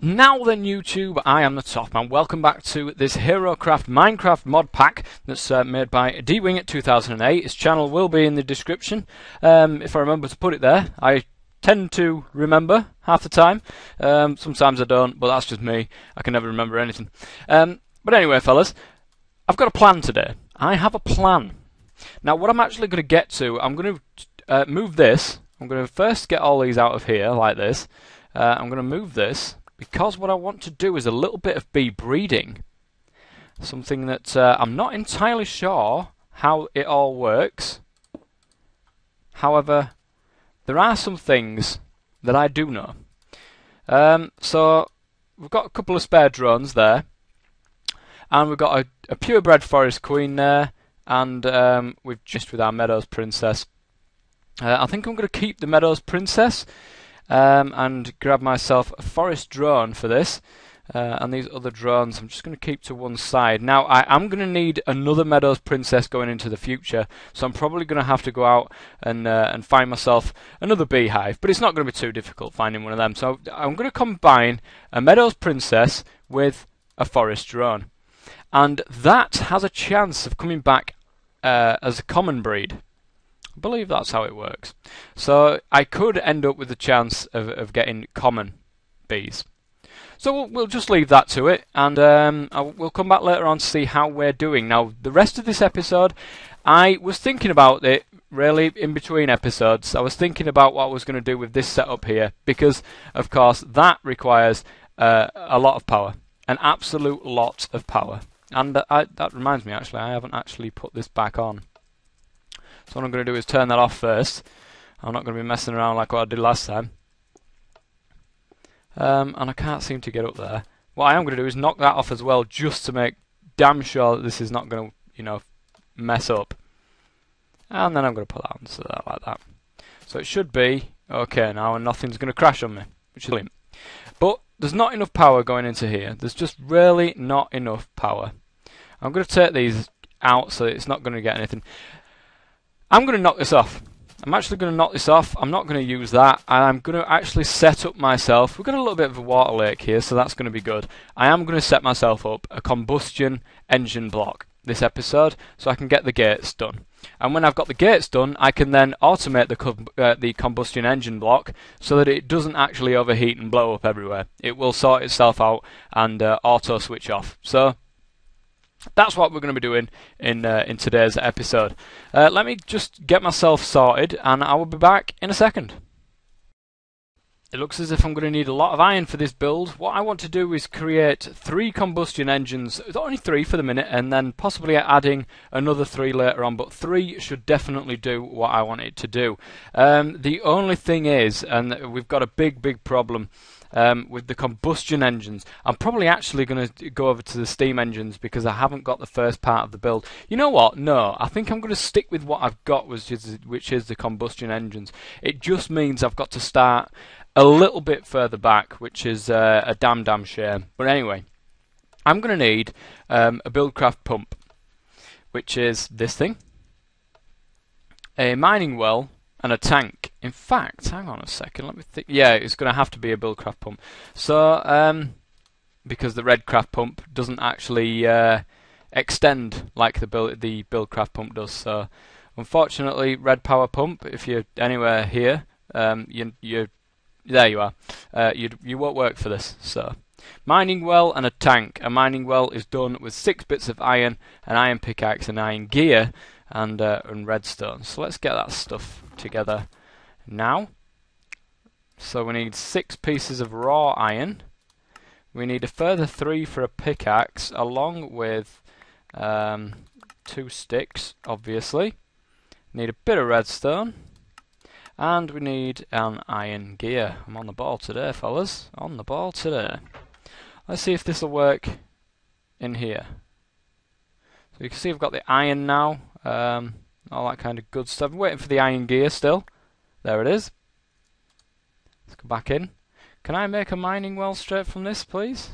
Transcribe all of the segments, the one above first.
Now then YouTube, I am the Toffman. Welcome back to this HeroCraft Minecraft mod pack that's uh, made by DWinget 2008. His channel will be in the description, um, if I remember to put it there. I tend to remember half the time, um, sometimes I don't, but that's just me. I can never remember anything. Um, but anyway fellas, I've got a plan today. I have a plan. Now what I'm actually going to get to, I'm going to uh, move this. I'm going to first get all these out of here, like this. Uh, I'm going to move this because what I want to do is a little bit of bee breeding. Something that uh, I'm not entirely sure how it all works. However, there are some things that I do know. Um, so we've got a couple of spare drones there, and we've got a, a purebred forest queen there, and um, we've just with our meadows princess. Uh, I think I'm going to keep the meadows princess um, and grab myself a forest drone for this. Uh, and these other drones I'm just going to keep to one side. Now I am going to need another Meadows Princess going into the future, so I'm probably going to have to go out and uh, and find myself another beehive. But it's not going to be too difficult finding one of them. So I'm going to combine a Meadows Princess with a forest drone, and that has a chance of coming back uh, as a common breed. I believe that's how it works. So I could end up with the chance of, of getting common bees. So we'll, we'll just leave that to it, and um, we'll come back later on to see how we're doing. Now, the rest of this episode, I was thinking about it really in between episodes. I was thinking about what I was going to do with this setup here, because, of course, that requires uh, a lot of power, an absolute lot of power. And uh, I, that reminds me, actually, I haven't actually put this back on. So what I'm going to do is turn that off first. I'm not going to be messing around like what I did last time. Um, and I can't seem to get up there. What I am going to do is knock that off as well, just to make damn sure that this is not going to, you know, mess up. And then I'm going to put that on so that like that. So it should be okay now, and nothing's going to crash on me, which is brilliant. But there's not enough power going into here. There's just really not enough power. I'm going to take these out so it's not going to get anything. I'm going to knock this off. I'm actually going to knock this off. I'm not going to use that. And I'm going to actually set up myself. We've got a little bit of a water lake here, so that's going to be good. I am going to set myself up a combustion engine block this episode so I can get the gates done. And when I've got the gates done, I can then automate the, uh, the combustion engine block so that it doesn't actually overheat and blow up everywhere. It will sort itself out and uh, auto switch off. So that's what we're going to be doing in uh, in today's episode. Uh, let me just get myself sorted, and I will be back in a second. It looks as if I'm going to need a lot of iron for this build. What I want to do is create three combustion engines, only three for the minute, and then possibly adding another three later on, but three should definitely do what I want it to do. Um, the only thing is, and we've got a big, big problem, um, with the combustion engines. I'm probably actually going to go over to the steam engines because I haven't got the first part of the build. You know what? No, I think I'm going to stick with what I've got, which is, which is the combustion engines. It just means I've got to start a little bit further back, which is uh, a damn damn shame. But anyway, I'm going to need um, a Buildcraft pump, which is this thing, a mining well, and a tank. In fact, hang on a second, let me think. Yeah, it's going to have to be a Buildcraft pump. So, um, because the Redcraft pump doesn't actually uh, extend like the build the Buildcraft pump does. So, unfortunately, Red Power pump. If you're anywhere here, um, you you there you are. Uh, you you won't work for this. So. Mining well and a tank. A mining well is done with six bits of iron, an iron pickaxe, and iron gear, and, uh, and redstone. So let's get that stuff together now. So we need six pieces of raw iron. We need a further three for a pickaxe, along with um, two sticks, obviously. Need a bit of redstone. And we need an iron gear. I'm on the ball today, fellas. On the ball today. Let's see if this will work in here. So you can see I've got the iron now. Um, all that kind of good stuff. I'm waiting for the iron gear still. There it is. Let's go back in. Can I make a mining well straight from this, please?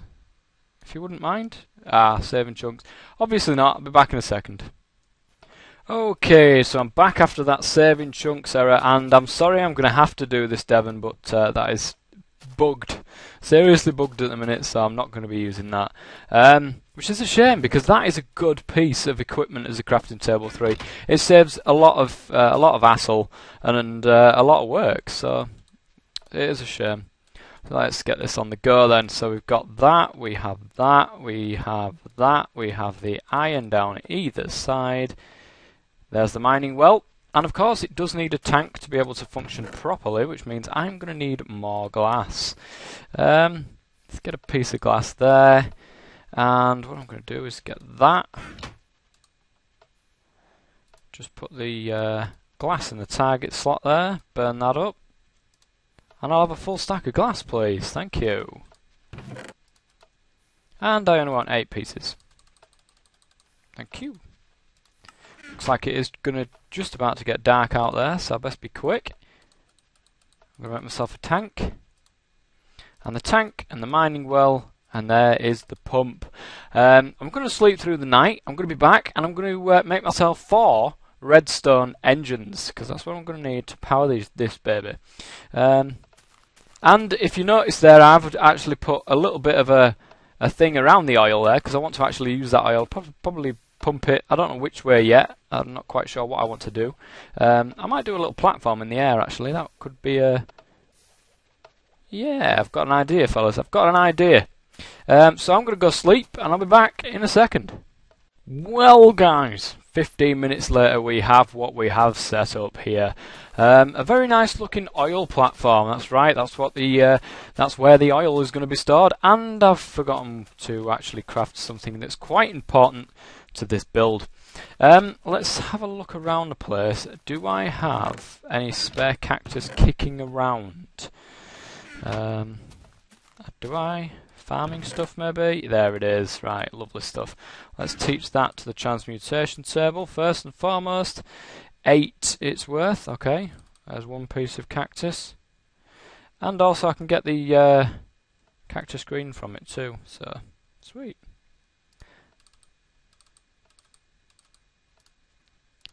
If you wouldn't mind. Ah, saving chunks. Obviously not. I'll be back in a second. Okay, so I'm back after that saving chunks error, and I'm sorry I'm going to have to do this, Devon, but uh, that is bugged seriously bugged at the minute, so I'm not going to be using that. Um, which is a shame because that is a good piece of equipment as a crafting table three. It saves a lot of uh, a lot of hassle and, and uh, a lot of work, so it is a shame. Let's get this on the go then. So we've got that, we have that, we have that, we have the iron down either side. There's the mining well. And of course it does need a tank to be able to function properly, which means I'm going to need more glass. Um, let's get a piece of glass there. And what I'm going to do is get that. Just put the uh, glass in the target slot there, burn that up. And I'll have a full stack of glass, please. Thank you. And I only want eight pieces. Thank you. Looks like it is going to just about to get dark out there, so I best be quick. I'm going to make myself a tank. And the tank and the mining well, and there is the pump. Um, I'm going to sleep through the night. I'm going to be back, and I'm going to uh, make myself four redstone engines, because that's what I'm going to need to power these, this baby. Um, and if you notice there, I've actually put a little bit of a, a thing around the oil there, because I want to actually use that oil, probably pump it. I don't know which way yet. I'm not quite sure what I want to do. Um, I might do a little platform in the air actually. That could be a... Yeah, I've got an idea, fellas. I've got an idea. Um, so I'm going to go sleep and I'll be back in a second. Well, guys, 15 minutes later we have what we have set up here. Um, a very nice looking oil platform. That's right. That's what the uh, that's where the oil is going to be stored. And I've forgotten to actually craft something that's quite important to this build. Um, let's have a look around the place. Do I have any spare cactus kicking around? Um, do I? Farming stuff maybe? There it is. Right, lovely stuff. Let's teach that to the transmutation table first and foremost. Eight it's worth. Okay, there's one piece of cactus. And also I can get the uh, cactus green from it too. So, sweet.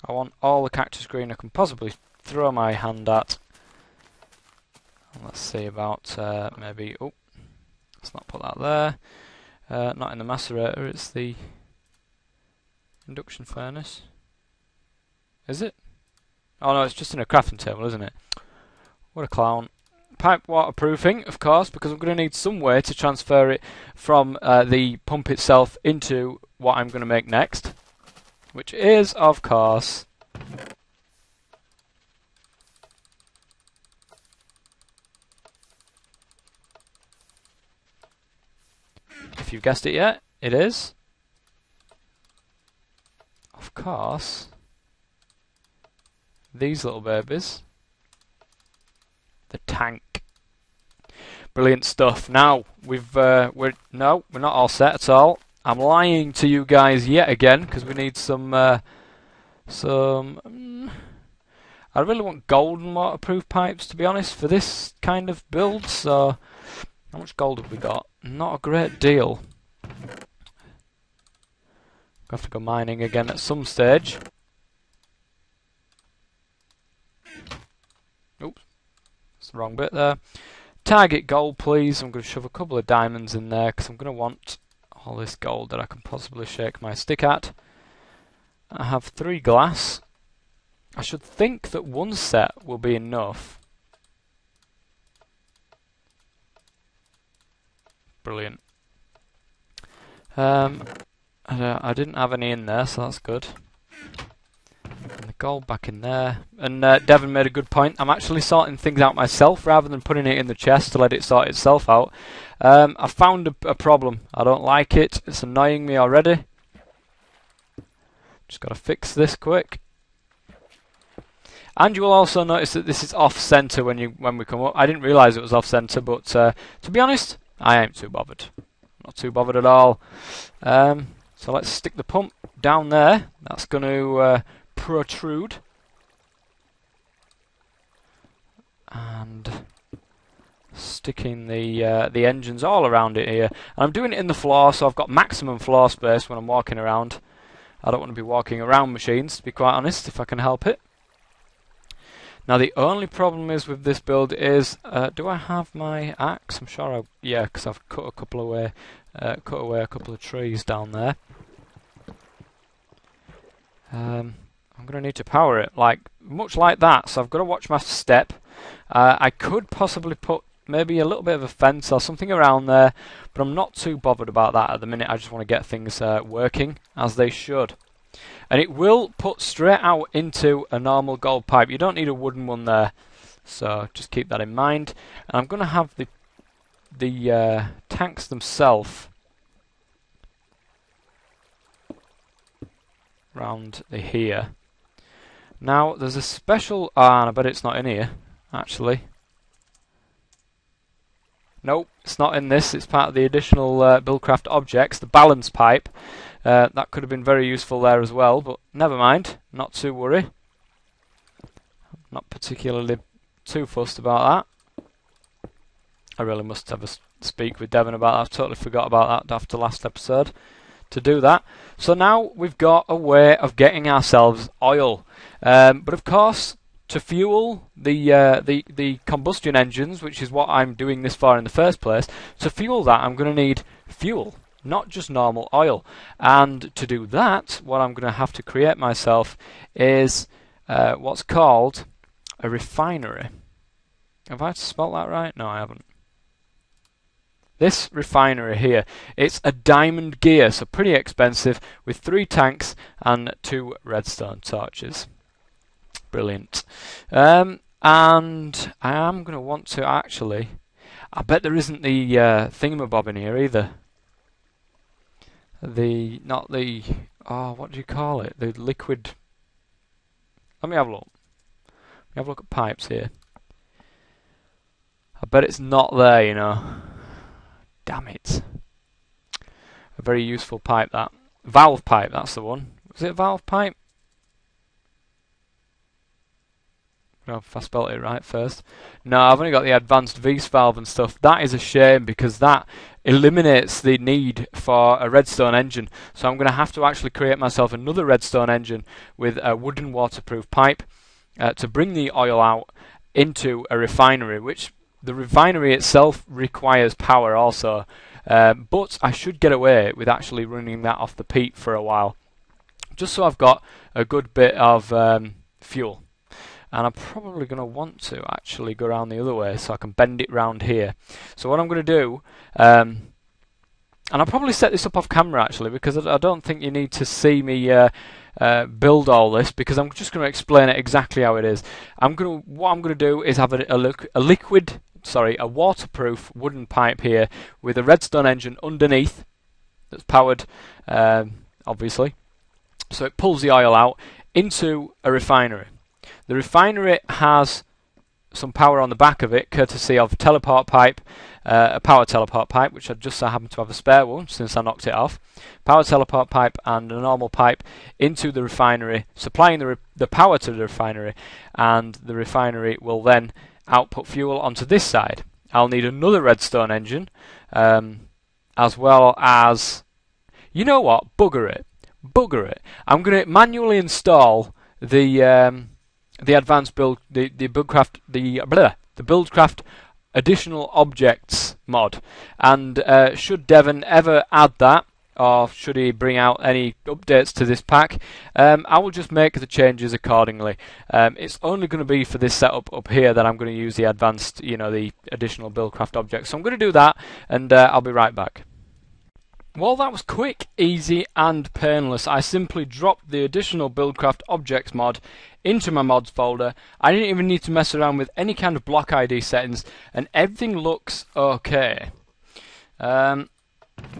I want all the cactus green I can possibly throw my hand at. Let's see about uh, maybe... Oh, let's not put that there. Uh, not in the macerator, it's the induction furnace. Is it? Oh no, it's just in a crafting table, isn't it? What a clown. Pipe waterproofing, of course, because I'm going to need some way to transfer it from uh, the pump itself into what I'm going to make next which is, of course, if you've guessed it yet, it is, of course, these little babies, the tank. Brilliant stuff. Now we've uh, we're no, we're not all set at all. I'm lying to you guys yet again because we need some uh, some. Um, I really want golden waterproof pipes to be honest for this kind of build. So, how much gold have we got? Not a great deal. have to go mining again at some stage. Oops, that's the wrong bit there. Target gold, please. I'm going to shove a couple of diamonds in there because I'm going to want all this gold that I can possibly shake my stick at. I have three glass. I should think that one set will be enough. Brilliant. Um, I, I didn't have any in there, so that's good. And the gold back in there. And uh, Devon made a good point. I'm actually sorting things out myself rather than putting it in the chest to let it sort itself out. Um, I found a, a problem. I don't like it. It's annoying me already. Just got to fix this quick. And you will also notice that this is off-center when you when we come up. I didn't realise it was off-center, but uh, to be honest, I ain't too bothered. Not too bothered at all. Um, so let's stick the pump down there. That's going to uh, protrude. And sticking the uh, the engines all around it here. And I'm doing it in the floor, so I've got maximum floor space when I'm walking around. I don't want to be walking around machines, to be quite honest, if I can help it. Now the only problem is with this build is, uh, do I have my axe? I'm sure I, yeah, because I've cut a couple away, uh, cut away a couple of trees down there. Um, I'm going to need to power it, like much like that. So I've got to watch my step. Uh, I could possibly put maybe a little bit of a fence or something around there, but I'm not too bothered about that at the minute. I just want to get things uh, working as they should. And it will put straight out into a normal gold pipe. You don't need a wooden one there, so just keep that in mind. And I'm going to have the the uh, tanks themselves round the here. Now there's a special. Ah, I bet it's not in here actually. Nope, it's not in this. It's part of the additional uh, Buildcraft objects, the balance pipe. Uh, that could have been very useful there as well, but never mind. Not to worry. Not particularly too fussed about that. I really must have a speak with Devon about that. I've totally forgot about that after last episode to do that. So now we've got a way of getting ourselves oil. Um, but of course, to fuel the uh, the the combustion engines, which is what I'm doing this for in the first place. To fuel that, I'm going to need fuel, not just normal oil. And to do that, what I'm going to have to create myself is uh, what's called a refinery. Have I spelled that right? No, I haven't. This refinery here, it's a diamond gear, so pretty expensive, with three tanks and two redstone torches. Brilliant. Um, and I am going to want to actually. I bet there isn't the uh, thingamabob in here either. The not the oh what do you call it? The liquid. Let me have a look. Let me have a look at pipes here. I bet it's not there. You know. Damn it. A very useful pipe that. Valve pipe. That's the one. Was it a valve pipe? If I spelled it right first. No, I've only got the advanced Vs valve and stuff. That is a shame because that eliminates the need for a redstone engine. So I'm going to have to actually create myself another redstone engine with a wooden waterproof pipe uh, to bring the oil out into a refinery, which the refinery itself requires power also. Uh, but I should get away with actually running that off the peat for a while, just so I've got a good bit of um, fuel and I'm probably going to want to actually go around the other way so I can bend it round here. So what I'm going to do, um, and I'll probably set this up off camera actually because I, I don't think you need to see me uh, uh, build all this because I'm just going to explain it exactly how it is. I'm going to what I'm going to do is have a, a, a liquid, sorry, a waterproof wooden pipe here with a redstone engine underneath that's powered, um, obviously. So it pulls the oil out into a refinery. The refinery has some power on the back of it, courtesy of a teleport pipe, uh, a power teleport pipe, which I just so happen to have a spare one since I knocked it off. Power teleport pipe and a normal pipe into the refinery, supplying the, re the power to the refinery, and the refinery will then output fuel onto this side. I'll need another redstone engine, um, as well as, you know what, bugger it, bugger it. I'm going to manually install the um, the advanced build, the the buildcraft, the blah, the buildcraft additional objects mod. And uh, should Devon ever add that, or should he bring out any updates to this pack, um, I will just make the changes accordingly. Um, it's only going to be for this setup up here that I'm going to use the advanced, you know, the additional buildcraft objects. So I'm going to do that, and uh, I'll be right back. Well, that was quick, easy, and painless. I simply dropped the additional Buildcraft Objects mod into my mods folder. I didn't even need to mess around with any kind of block ID settings, and everything looks okay. Um,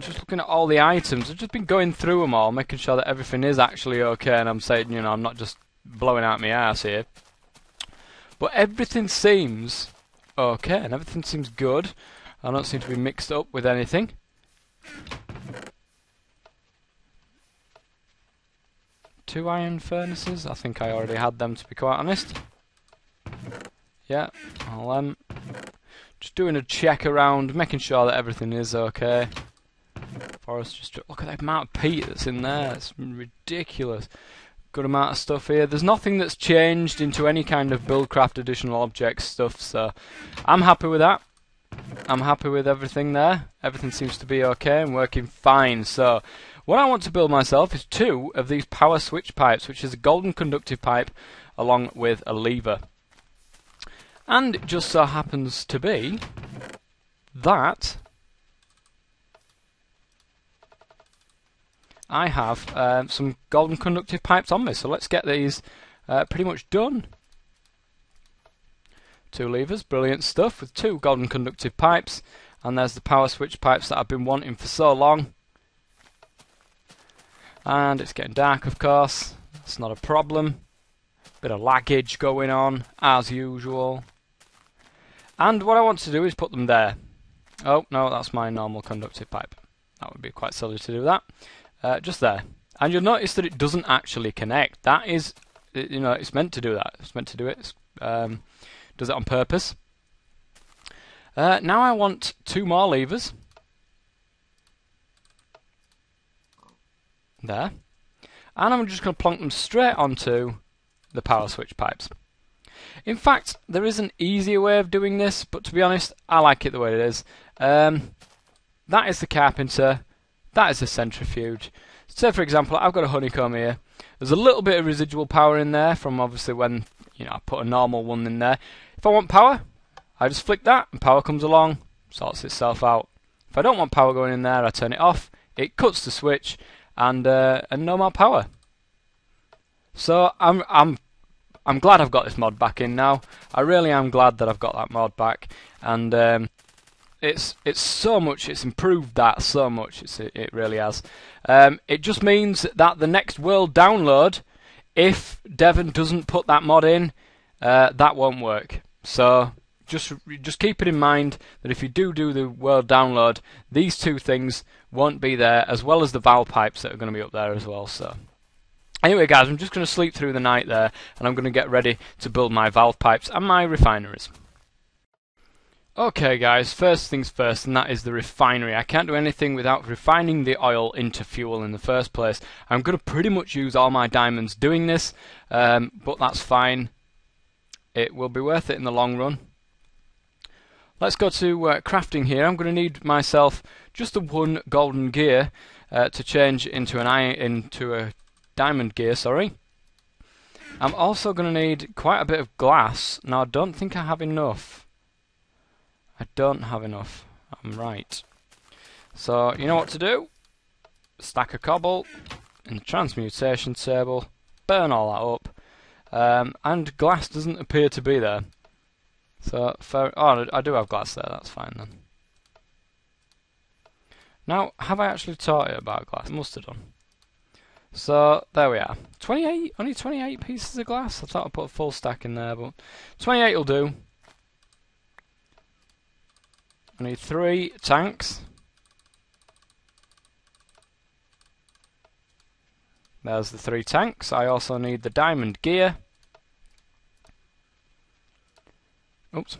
just looking at all the items, I've just been going through them all, making sure that everything is actually okay, and I'm saying, you know, I'm not just blowing out my ass here. But everything seems okay, and everything seems good. I don't seem to be mixed up with anything. Two iron furnaces? I think I already had them to be quite honest. Yeah, I'll um, just doing a check around, making sure that everything is okay. Forest just look at that amount of peat that's in there. It's ridiculous. good amount of stuff here. There's nothing that's changed into any kind of Buildcraft additional objects stuff, so I'm happy with that. I'm happy with everything there. Everything seems to be okay and working fine. So, what I want to build myself is two of these power switch pipes, which is a golden conductive pipe along with a lever. And it just so happens to be that I have uh, some golden conductive pipes on me. So let's get these uh, pretty much done. Two levers, brilliant stuff with two golden conductive pipes. And there's the power switch pipes that I've been wanting for so long. And it's getting dark, of course. It's not a problem. Bit of laggage going on, as usual. And what I want to do is put them there. Oh, no, that's my normal conductive pipe. That would be quite silly to do that. Uh, just there. And you'll notice that it doesn't actually connect. That is, you know, it's meant to do that. It's meant to do it. Um, does it on purpose. Uh, now I want two more levers. There. And I'm just going to plonk them straight onto the power switch pipes. In fact, there is an easier way of doing this, but to be honest, I like it the way it is. Um, that is the carpenter. That is a centrifuge. Say for example, I've got a honeycomb here. There's a little bit of residual power in there from obviously when you know I put a normal one in there. If I want power, I just flick that and power comes along, sorts itself out. If I don't want power going in there, I turn it off. It cuts the switch and uh, and no more power. So I'm I'm I'm glad I've got this mod back in now. I really am glad that I've got that mod back and. Um, it's it's so much. It's improved that so much. It's, it, it really has. Um, it just means that the next world download, if Devon doesn't put that mod in, uh, that won't work. So just just keep it in mind that if you do do the world download, these two things won't be there, as well as the valve pipes that are going to be up there as well. So. Anyway, guys, I'm just going to sleep through the night there, and I'm going to get ready to build my valve pipes and my refineries. Okay guys, first things first, and that is the refinery. I can't do anything without refining the oil into fuel in the first place. I'm going to pretty much use all my diamonds doing this, um, but that's fine. It will be worth it in the long run. Let's go to uh, crafting here. I'm going to need myself just the one golden gear uh, to change into an iron, into a diamond gear. Sorry. I'm also going to need quite a bit of glass. Now I don't think I have enough. I don't have enough. I'm right. So, you know what to do? Stack a cobble in the transmutation table, burn all that up, um, and glass doesn't appear to be there. So, fair, oh, I do have glass there, that's fine then. Now, have I actually taught it about glass? I must have done. So, there we are. 28, only 28 pieces of glass? I thought I'd put a full stack in there, but 28 will do. I need three tanks. There's the three tanks. I also need the diamond gear. Oops.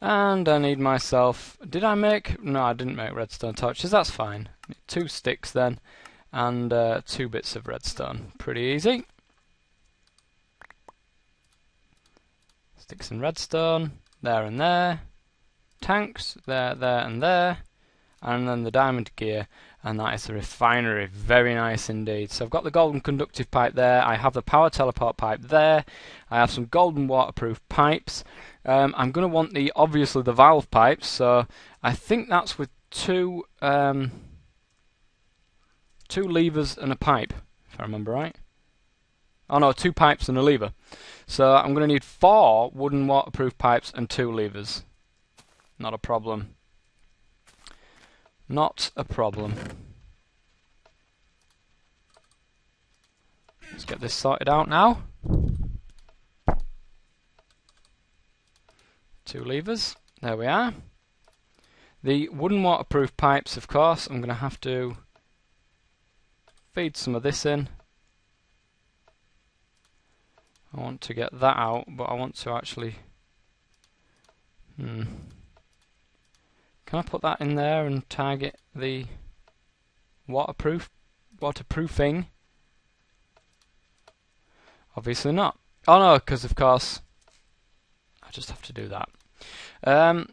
And I need myself... Did I make... No, I didn't make redstone torches. That's fine. Two sticks then. And uh, two bits of redstone. Pretty easy. Sticks and redstone there and there, tanks there, there and there, and then the diamond gear, and that is the refinery. Very nice indeed. So I've got the golden conductive pipe there, I have the power teleport pipe there, I have some golden waterproof pipes. Um, I'm going to want the obviously the valve pipes, so I think that's with two um, two levers and a pipe, if I remember right. Oh no, two pipes and a lever. So I'm going to need four wooden waterproof pipes and two levers. Not a problem. Not a problem. Let's get this sorted out now. Two levers. There we are. The wooden waterproof pipes, of course, I'm going to have to feed some of this in. I want to get that out, but I want to actually... Hmm. Can I put that in there and tag it the waterproof waterproofing Obviously not. Oh no, because of course I just have to do that. Um,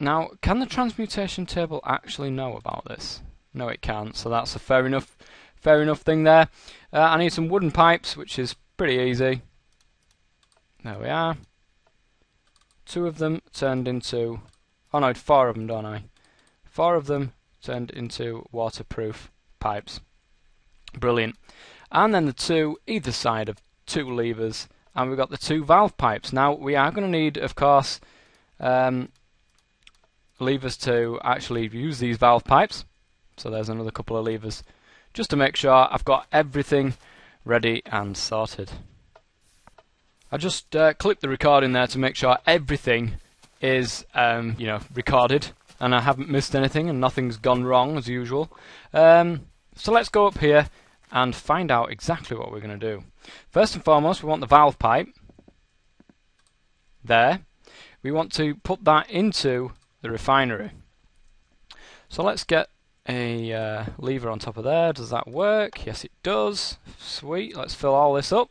now, can the transmutation table actually know about this? No, it can't. So that's a fair enough, fair enough thing there. Uh, I need some wooden pipes, which is pretty easy. There we are. Two of them turned into... Oh no, four of them, don't I? Four of them turned into waterproof pipes. Brilliant. And then the two either side of two levers, and we've got the two valve pipes. Now, we are going to need, of course, um, levers to actually use these valve pipes. So there's another couple of levers, just to make sure I've got everything ready and sorted. I just uh, clipped the recording there to make sure everything is, um, you know, recorded and I haven't missed anything and nothing's gone wrong as usual. Um, so let's go up here and find out exactly what we're going to do. First and foremost, we want the valve pipe there. We want to put that into the refinery. So let's get a uh, lever on top of there. Does that work? Yes, it does. Sweet. Let's fill all this up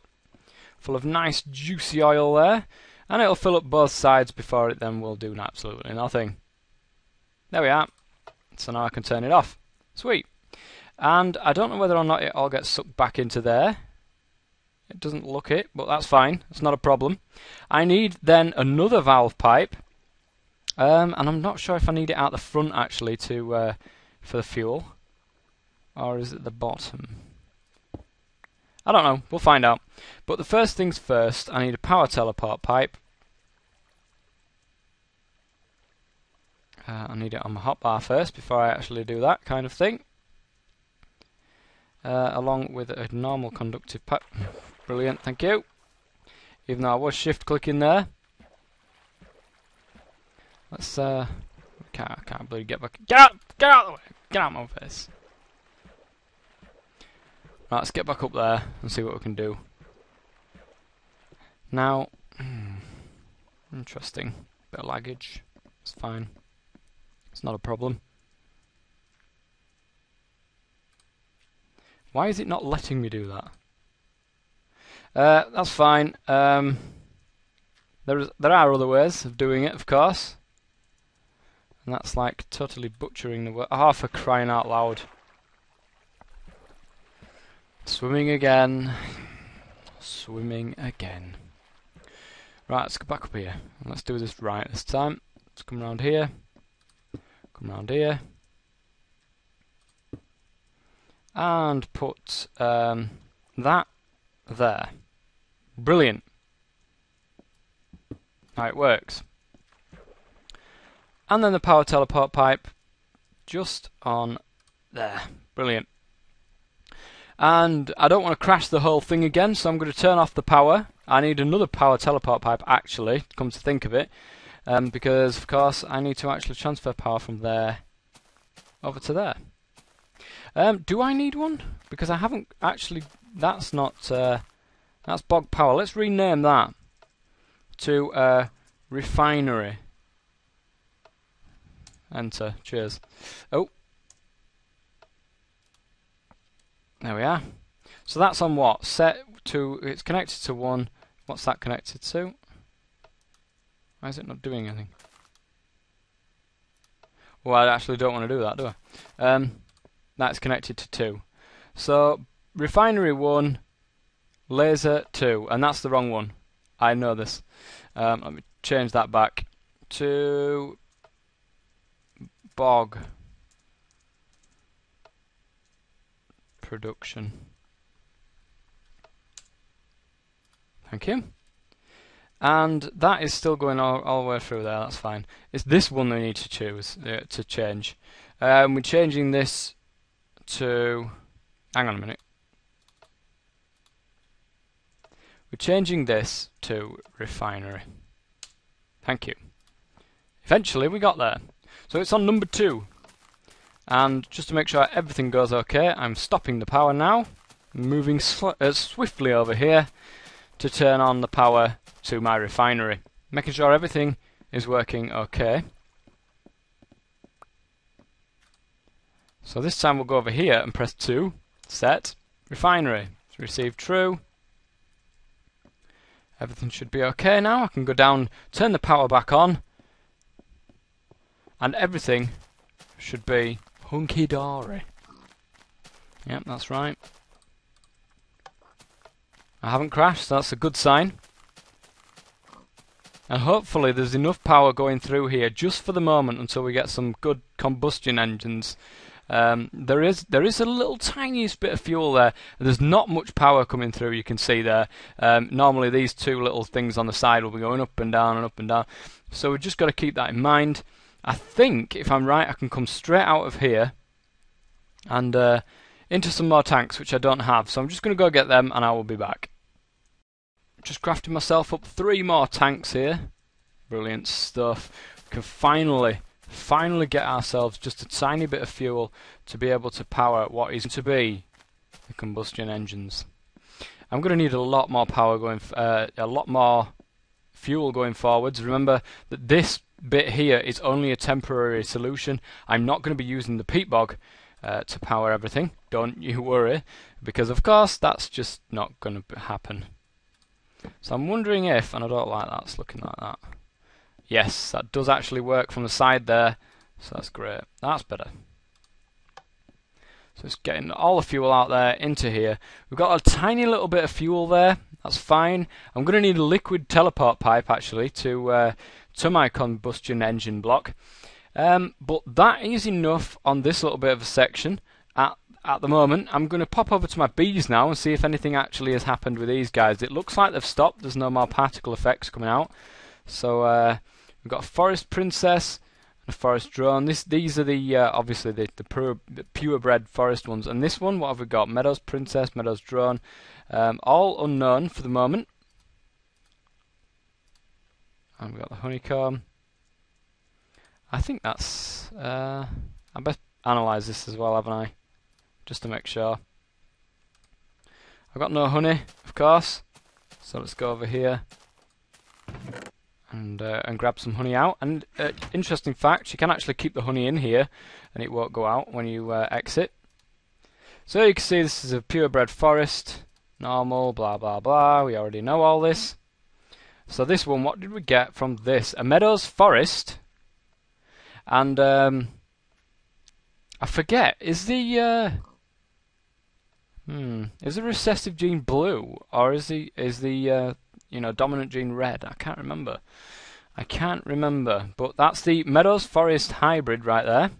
full of nice juicy oil there and it'll fill up both sides before it then will do absolutely nothing. There we are. So now I can turn it off. Sweet. And I don't know whether or not it all gets sucked back into there. It doesn't look it, but that's fine. It's not a problem. I need then another valve pipe. Um, and I'm not sure if I need it out the front actually to uh, for the fuel. Or is it the bottom? I don't know. We'll find out. But the first things first, I need a power teleport pipe. Uh, I need it on my hotbar first before I actually do that kind of thing. Uh, along with a normal conductive pipe. Brilliant, thank you. Even though I was shift clicking there. Let's uh can't can't believe get back get out get out of the way! Get out of my face. Right, let's get back up there and see what we can do. Now, hmm, interesting. Bit of laggage. It's fine. It's not a problem. Why is it not letting me do that? Uh, that's fine. Um, there is there are other ways of doing it, of course. And that's like totally butchering the word. Oh, for crying out loud. Swimming again. Swimming again. Right, let's go back up here. Let's do this right this time. Let's come around here. Come around here. And put um, that there. Brilliant. Now it works. And then the power teleport pipe just on there. Brilliant. And I don't want to crash the whole thing again, so I'm going to turn off the power. I need another power teleport pipe, actually, come to think of it. Um, because, of course, I need to actually transfer power from there over to there. Um, do I need one? Because I haven't actually... That's not... Uh, that's bog power. Let's rename that to uh, refinery. Enter. Cheers. Oh, There we are. So that's on what? Set to, it's connected to one. What's that connected to? Why is it not doing anything? Well, I actually don't want to do that, do I? Um, that's connected to two. So, refinery one, laser two, and that's the wrong one. I know this. Um, let me change that back to bog. production. Thank you. And that is still going all, all the way through there, that's fine. It's this one we need to choose, uh, to change. Um, we're changing this to... Hang on a minute. We're changing this to refinery. Thank you. Eventually we got there. So it's on number two. And just to make sure everything goes okay, I'm stopping the power now, moving uh, swiftly over here to turn on the power to my refinery, making sure everything is working okay. So this time we'll go over here and press 2, set, refinery, receive true, Everything should be okay now. I can go down, turn the power back on, and everything should be hunky dory. Yep, that's right. I haven't crashed, so that's a good sign. And hopefully there's enough power going through here just for the moment until we get some good combustion engines. Um, there is there is a little tiniest bit of fuel there. There's not much power coming through. You can see there. Um, normally these two little things on the side will be going up and down and up and down. So we've just got to keep that in mind. I think if I'm right, I can come straight out of here and uh, into some more tanks, which I don't have. So I'm just going to go get them, and I will be back. Just crafting myself up three more tanks here. Brilliant stuff. We can finally, finally get ourselves just a tiny bit of fuel to be able to power what is to be the combustion engines. I'm going to need a lot more power going, uh, a lot more fuel going forwards. Remember that this bit here is only a temporary solution. I'm not going to be using the peat bog uh, to power everything. Don't you worry, because of course that's just not going to happen. So I'm wondering if, and I don't like that, it's looking like that. Yes, that does actually work from the side there, so that's great. That's better. So it's getting all the fuel out there into here. We've got a tiny little bit of fuel there. That's fine. I'm going to need a liquid teleport pipe actually to uh, to my combustion engine block. Um, but that is enough on this little bit of a section at the moment. I'm going to pop over to my bees now and see if anything actually has happened with these guys. It looks like they've stopped. There's no more particle effects coming out. So uh, we've got a forest princess and a forest drone. This, these are the uh, obviously the, the, pure, the purebred forest ones. And this one, what have we got? Meadows princess, meadows drone. Um, all unknown for the moment. And we've got the honeycomb. I think that's. Uh, I best analyse this as well, haven't I? Just to make sure. I've got no honey, of course, so let's go over here and uh, and grab some honey out. And uh, interesting fact, you can actually keep the honey in here, and it won't go out when you uh, exit. So you can see this is a purebred forest, normal, blah blah blah. We already know all this. So this one, what did we get from this? A meadows forest, and um, I forget. Is the uh, Hmm. Is the recessive gene blue, or is the is the uh, you know dominant gene red? I can't remember. I can't remember. But that's the Meadows Forest hybrid right there.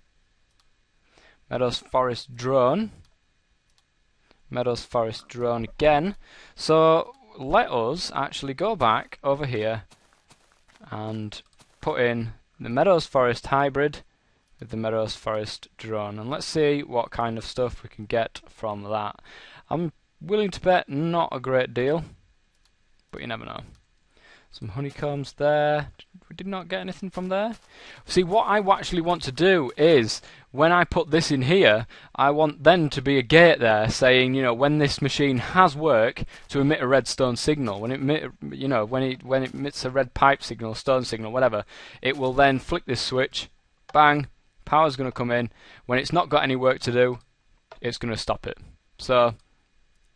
Meadows Forest drone. Meadows Forest drone again. So let us actually go back over here and put in the Meadows Forest hybrid with the Meadows Forest drone. And let's see what kind of stuff we can get from that. I'm willing to bet not a great deal, but you never know. Some honeycombs there. We did not get anything from there. See, what I actually want to do is, when I put this in here, I want then to be a gate there saying, you know, when this machine has work to emit a redstone signal, when it emit, you know, when it when it emits a red pipe signal, stone signal, whatever, it will then flick this switch, bang, power's going to come in. When it's not got any work to do, it's going to stop it. So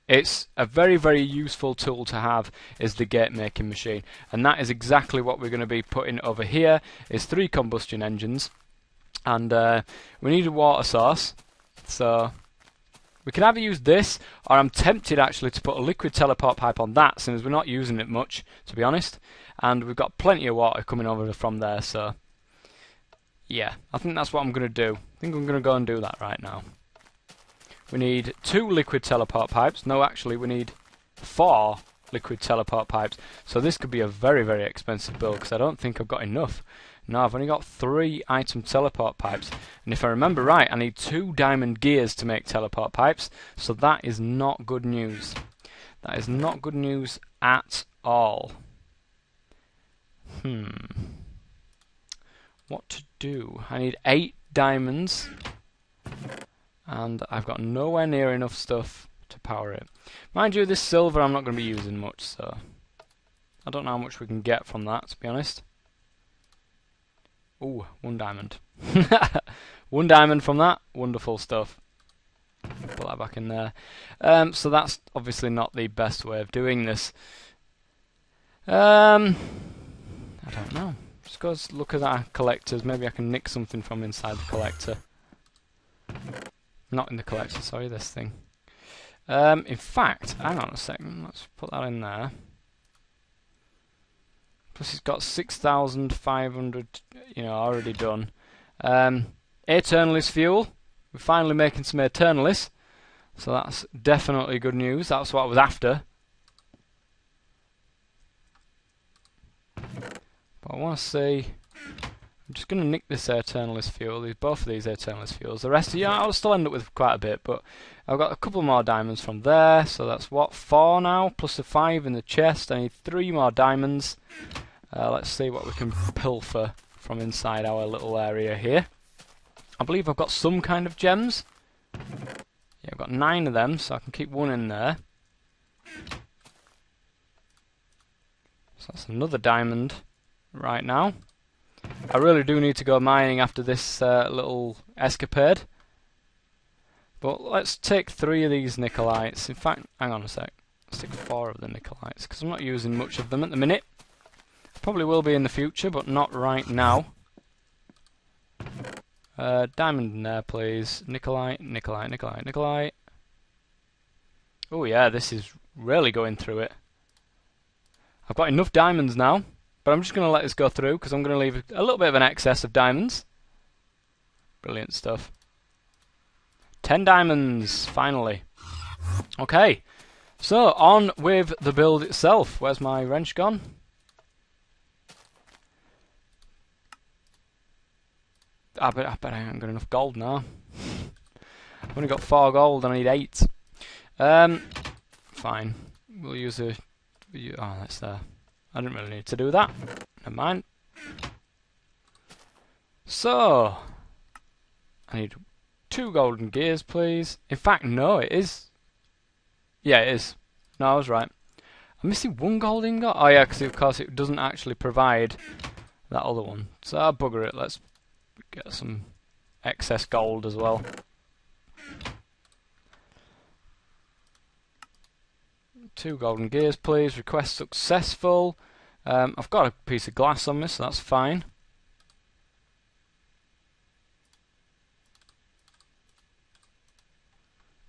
it's a very, very useful tool to have is the gate making machine. And that is exactly what we're going to be putting over here is three combustion engines. And uh, we need a water source. So we can either use this, or I'm tempted actually to put a liquid teleport pipe on that, since we're not using it much, to be honest. And we've got plenty of water coming over from there, so yeah, I think that's what I'm going to do. I think I'm going to go and do that right now. We need two liquid teleport pipes. No, actually, we need four liquid teleport pipes. So this could be a very, very expensive build because I don't think I've got enough. No, I've only got three item teleport pipes. And if I remember right, I need two diamond gears to make teleport pipes. So that is not good news. That is not good news at all. Hmm what to do. I need eight diamonds, and I've got nowhere near enough stuff to power it. Mind you, this silver I'm not going to be using much, so I don't know how much we can get from that, to be honest. Ooh, one diamond. one diamond from that, wonderful stuff. Put that back in there. Um, so that's obviously not the best way of doing this. Um, I don't know. Just go look at our collectors. Maybe I can nick something from inside the collector. Not in the collector, sorry, this thing. Um, in fact, hang on a second. Let's put that in there. Plus, it's got 6,500, you know, already done. Um, Aeternalis fuel. We're finally making some Aeternalis. So that's definitely good news. That's what I was after. But I want to see... I'm just going to nick this Aeternalis fuel, these, both of these Aeternalis fuels. The rest, yeah, I'll still end up with quite a bit, but I've got a couple more diamonds from there, so that's what, four now, plus the five in the chest. I need three more diamonds. Uh, let's see what we can pilfer from inside our little area here. I believe I've got some kind of gems. Yeah, I've got nine of them, so I can keep one in there. So that's another diamond right now. I really do need to go mining after this uh, little escapade. But let's take three of these Nikolites. In fact, hang on a sec. Let's take four of the Nikolites, because I'm not using much of them at the minute. Probably will be in the future, but not right now. Uh, diamond in there, please. Nikolite, Nikolite, Nikolite, Nikolite. Oh yeah, this is really going through it. I've got enough diamonds now. But I'm just going to let this go through because I'm going to leave a little bit of an excess of diamonds. Brilliant stuff. 10 diamonds, finally. Okay, so on with the build itself. Where's my wrench gone? I bet, I bet I haven't got enough gold now. I've only got 4 gold and I need 8. Um, fine. We'll use a... Oh, that's there. I didn't really need to do that. Never mind. So, I need two golden gears, please. In fact, no, it is. Yeah, it is. No, I was right. I'm missing one gold ingot. Oh yeah, because of course it doesn't actually provide that other one. So I'll bugger it. Let's get some excess gold as well. Two golden gears, please. Request successful. Um, I've got a piece of glass on me, so that's fine.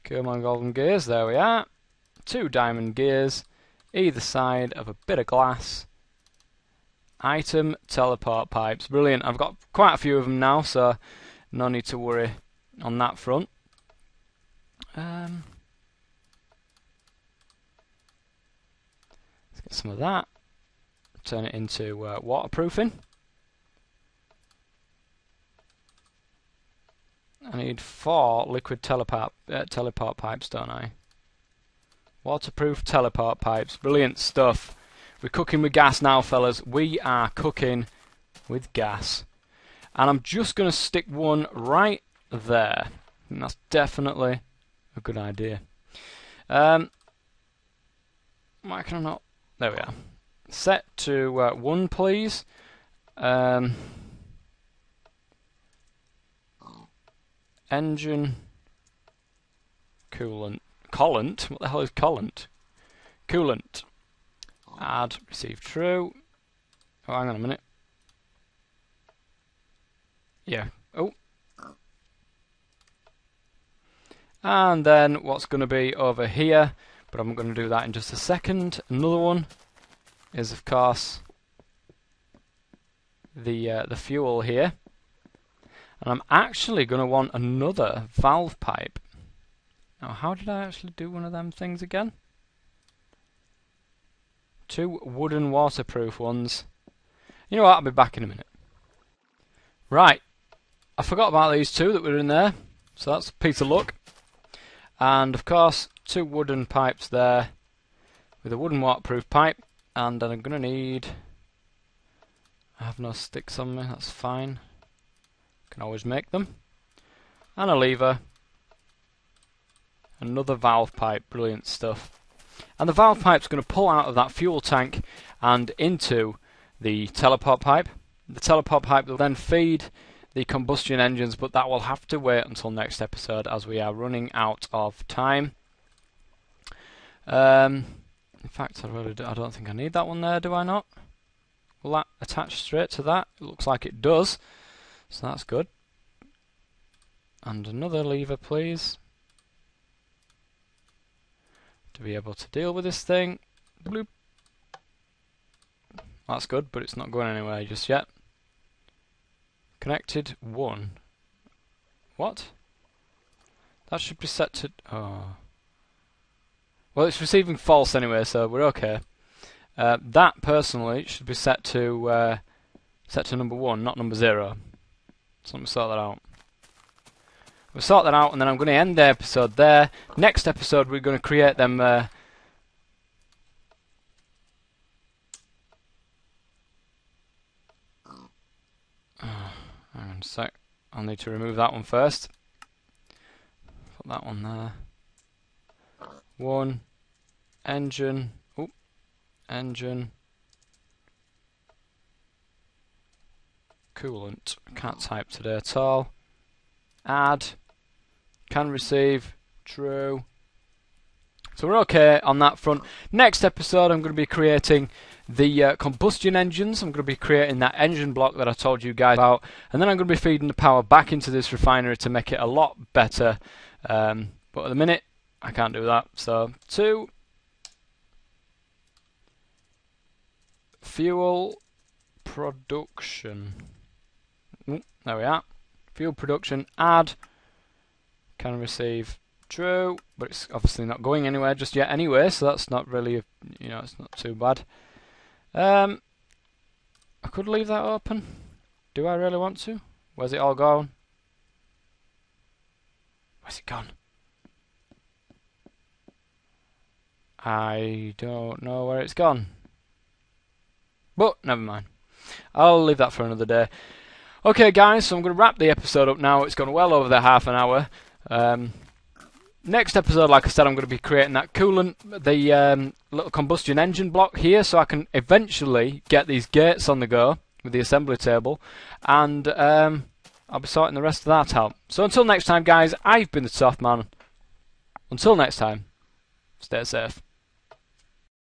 Come on, golden gears. There we are. Two diamond gears, either side of a bit of glass. Item teleport pipes. Brilliant. I've got quite a few of them now, so no need to worry on that front. Um, Get some of that. Turn it into uh, waterproofing. I need four liquid teleport, uh, teleport pipes, don't I? Waterproof teleport pipes. Brilliant stuff. We're cooking with gas now, fellas. We are cooking with gas. And I'm just going to stick one right there. And that's definitely a good idea. Um, why can I not there we are. Set to uh, 1, please. Um, engine coolant. Coolant? What the hell is coolant? Coolant. Add, receive true. Oh, hang on a minute. Yeah. Oh. And then what's going to be over here but I'm going to do that in just a second. Another one is, of course, the uh, the fuel here, and I'm actually going to want another valve pipe. Now, how did I actually do one of them things again? Two wooden waterproof ones. You know what? I'll be back in a minute. Right, I forgot about these two that were in there, so that's a piece of luck. And of course, two wooden pipes there with a wooden waterproof pipe and then I'm going to need I have no sticks on me, that's fine. Can always make them. And a lever. Another valve pipe, brilliant stuff. And the valve pipe's going to pull out of that fuel tank and into the teleport pipe. The teleport pipe will then feed the combustion engines but that will have to wait until next episode as we are running out of time um, In fact, I really do, I don't think I need that one there, do I not? Will that attach straight to that? It looks like it does. So that's good. And another lever, please. To be able to deal with this thing. Bloop. That's good, but it's not going anywhere just yet. Connected 1. What? That should be set to... Oh. Well, it's receiving false anyway, so we're okay. Uh, that, personally, should be set to uh, set to number 1, not number 0. So let me sort that out. We'll sort that out, and then I'm going to end the episode there. Next episode, we're going to create them... Uh, hang on a sec. I'll need to remove that one first. Put that one there. One engine. Oop, engine. Coolant. Can't type today at all. Add. Can receive. True. So we're okay on that front. Next episode, I'm going to be creating the uh, combustion engines. I'm going to be creating that engine block that I told you guys about, and then I'm going to be feeding the power back into this refinery to make it a lot better. Um, but at the minute, I can't do that. So two fuel production. there we are. Fuel production. Add. Can receive. True, but it's obviously not going anywhere just yet anyway, so that's not really, you know, it's not too bad. Um, I could leave that open. Do I really want to? Where's it all gone? Where's it gone? I don't know where it's gone. But, never mind. I'll leave that for another day. Okay, guys, so I'm going to wrap the episode up now. It's gone well over the half an hour. Um, next episode, like I said, I'm going to be creating that coolant, the um, little combustion engine block here, so I can eventually get these gates on the go with the assembly table, and um, I'll be sorting the rest of that out. So until next time, guys, I've been the Toffman. Until next time, stay safe.